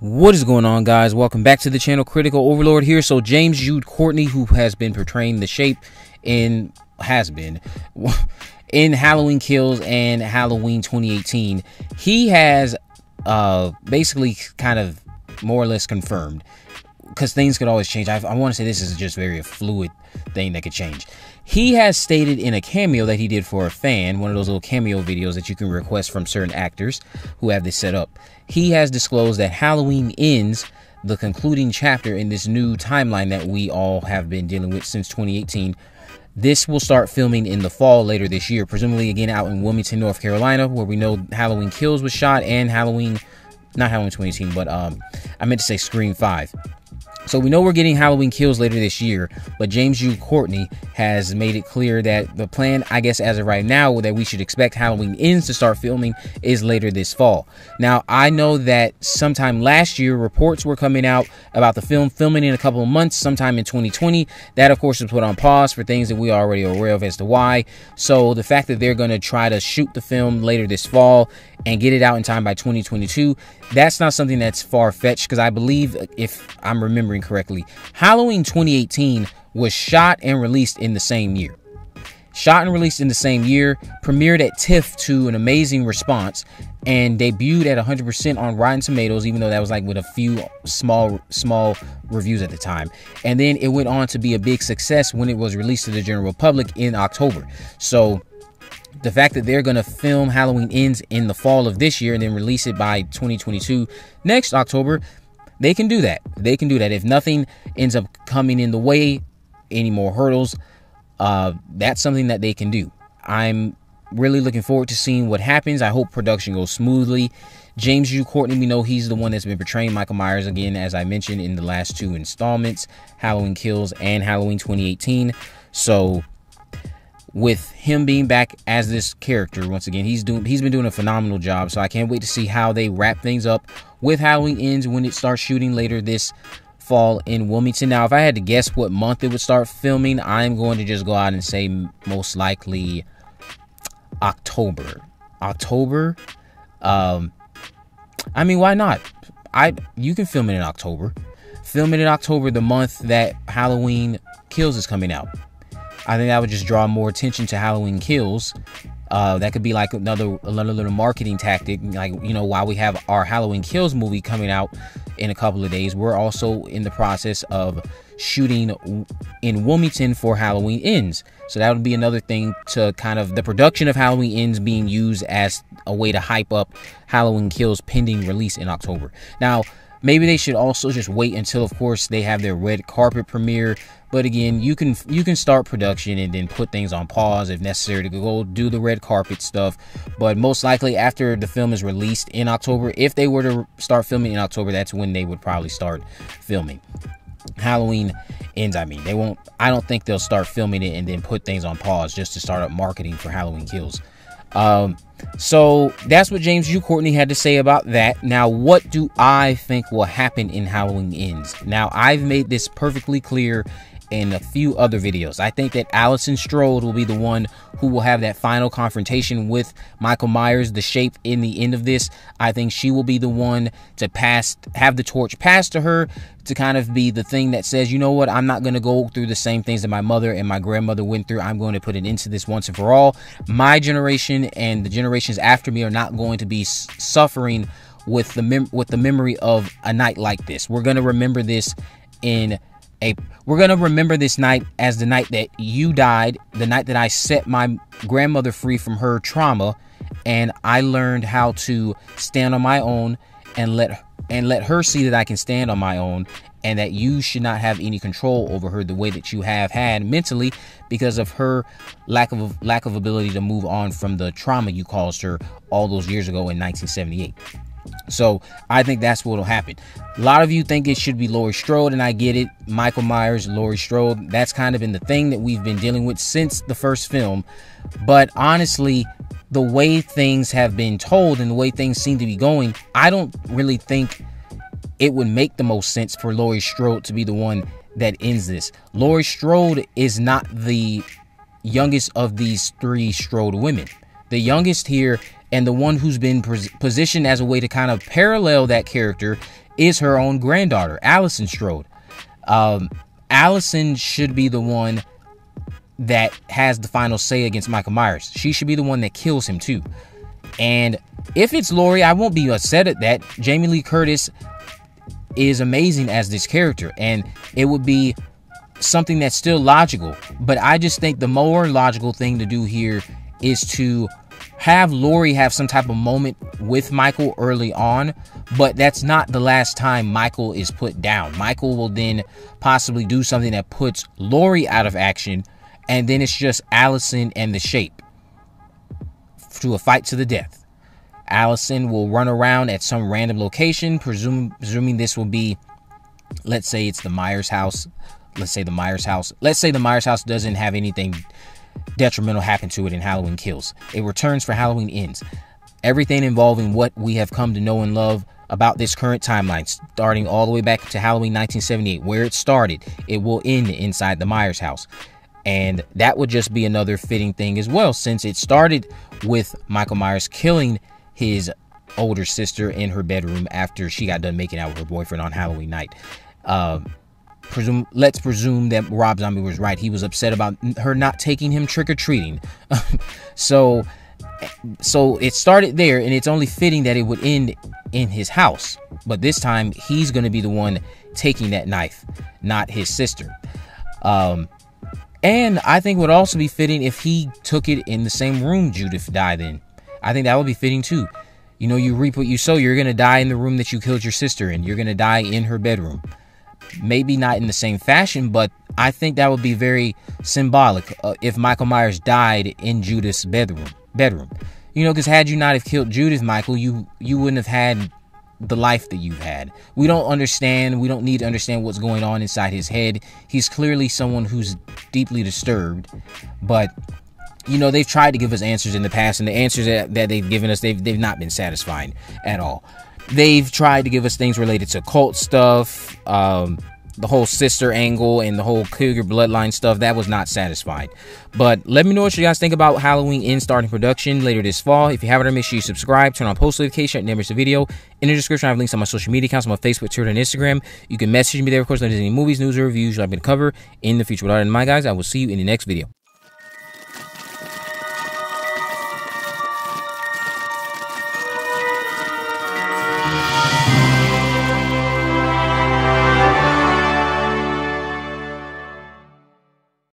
What is going on, guys? Welcome back to the channel. Critical Overlord here. So, James Jude Courtney, who has been portraying the shape in has been in Halloween Kills and Halloween 2018, he has uh basically kind of more or less confirmed because things could always change. I, I want to say this is just very fluid thing that could change. He has stated in a cameo that he did for a fan, one of those little cameo videos that you can request from certain actors who have this set up. He has disclosed that Halloween ends the concluding chapter in this new timeline that we all have been dealing with since 2018. This will start filming in the fall later this year, presumably again out in Wilmington, North Carolina, where we know Halloween Kills was shot and Halloween, not Halloween 2018, but um, I meant to say Scream 5. So we know we're getting Halloween Kills later this year, but James Jude Courtney has made it clear that the plan, I guess, as of right now, that we should expect Halloween Ends to start filming is later this fall. Now, I know that sometime last year, reports were coming out about the film filming in a couple of months, sometime in 2020. That, of course, was put on pause for things that we are already aware of as to why. So the fact that they're going to try to shoot the film later this fall and get it out in time by 2022, that's not something that's far fetched because I believe, if I'm remembering correctly, Halloween 2018 was shot and released in the same year. Shot and released in the same year, premiered at TIFF to an amazing response, and debuted at 100% on Rotten Tomatoes, even though that was like with a few small, small reviews at the time. And then it went on to be a big success when it was released to the general public in October. So the fact that they're going to film Halloween Ends in the fall of this year and then release it by 2022 next October, they can do that. They can do that. If nothing ends up coming in the way, any more hurdles, uh, that's something that they can do. I'm really looking forward to seeing what happens. I hope production goes smoothly. James Jude Courtney, we know he's the one that's been portraying Michael Myers again, as I mentioned in the last two installments Halloween Kills and Halloween 2018. So with him being back as this character once again he's doing he's been doing a phenomenal job. So i can't wait to see how they wrap things up with halloween ends when it starts shooting later this fall in wilmington. Now if i had to guess what month it would start filming i'm going to just go out and say most likely october. October um i mean why not? I you can film it in october. Film it in october the month that halloween kills is coming out I think that would just draw more attention to Halloween Kills. Uh, that could be like another another little marketing tactic. Like you know, while we have our Halloween Kills movie coming out in a couple of days, we're also in the process of shooting in Wilmington for Halloween Ends. So that would be another thing to kind of the production of Halloween Ends being used as a way to hype up Halloween Kills pending release in October. Now, maybe they should also just wait until of course they have their red carpet premiere but again, you can you can start production and then put things on pause if necessary to go do the red carpet stuff. But most likely after the film is released in October, if they were to start filming in October, that's when they would probably start filming. Halloween ends, I mean, they won't I don't think they'll start filming it and then put things on pause just to start up marketing for Halloween Kills. Um, so that's what James Jude Courtney had to say about that. Now, what do I think will happen in Halloween Ends? Now, I've made this perfectly clear in a few other videos. I think that Allison Strode will be the one who will have that final confrontation with Michael Myers, the shape in the end of this. I think she will be the one to pass, have the torch passed to her to kind of be the thing that says, you know what, I'm not going to go through the same things that my mother and my grandmother went through. I'm going to put an end to this once and for all. My generation and the generations after me are not going to be suffering with the mem- with the memory of a night like this. We're going to remember this in a we're going to remember this night as the night that you died, the night that I set my grandmother free from her trauma and I learned how to stand on my own and let and let her see that I can stand on my own and that you should not have any control over her the way that you have had mentally because of her lack of lack of ability to move on from the trauma you caused her all those years ago in 1978. So I think that's what will happen. A lot of you think it should be Laurie Strode, and I get it. Michael Myers, Laurie Strode. That's kind of been the thing that we've been dealing with since the first film. But honestly, the way things have been told and the way things seem to be going, I don't really think it would make the most sense for Laurie Strode to be the one that ends this. Laurie Strode is not the youngest of these three Strode women. The youngest here And the one who's been positioned as a way to kind of parallel that character is her own granddaughter, Allison Strode. Um, Allison should be the one that has the final say against Michael Myers. She should be the one that kills him too. And if it's Laurie, I won't be upset at that. Jamie Lee Curtis is amazing as this character, and it would be something that's still logical. But I just think the more logical thing to do here is to have Laurie have some type of moment with Michael early on, but that's not the last time Michael is put down. Michael will then possibly do something that puts Laurie out of action, and then it's just Allison and the shape to a fight to the death. Allison will run around at some random location, presume, presuming this will be, let's say it's the Myers house. Let's say the Myers house. Let's say the Myers house doesn't have anything detrimental happen to it in Halloween Kills. It returns for Halloween Ends. Everything involving what we have come to know and love about this current timeline, starting all the way back to Halloween 1978, where it started, it will end inside the Myers house. And that would just be another fitting thing as well, since it started with Michael Myers killing his older sister in her bedroom after she got done making out with her boyfriend on Halloween night. Uh, presume let's presume that Rob Zombie was right. He was upset about her not taking him trick or treating. so so it started there and it's only fitting that it would end in his house. But this time he's going to be the one taking that knife, not his sister. Um and I think would also be fitting if he took it in the same room Judith died in. I think that would be fitting too. You know, you reap what you sow. You're going to die in the room that you killed your sister in. You're going to die in her bedroom. Maybe not in the same fashion, but I think that would be very symbolic uh, if Michael Myers died in Judith's bedroom. Bedroom, you know, because had you not have killed Judith, Michael, you you wouldn't have had the life that you've had. We don't understand. We don't need to understand what's going on inside his head. He's clearly someone who's deeply disturbed, but you know they've tried to give us answers in the past, and the answers that, that they've given us, they've they've not been satisfying at all. They've tried to give us things related to cult stuff, um, the whole sister angle, and the whole Cougar bloodline stuff. That was not satisfied But let me know what you guys think about Halloween in starting production later this fall. If you haven't, make sure you subscribe, turn on post notification, and never miss a video. In the description, I have links on my social media accounts, on my Facebook, Twitter, and Instagram. You can message me there, of course, if there's any movies, news, or reviews you'd like me to cover in the future. All that in mind, guys, I will see you in the next video.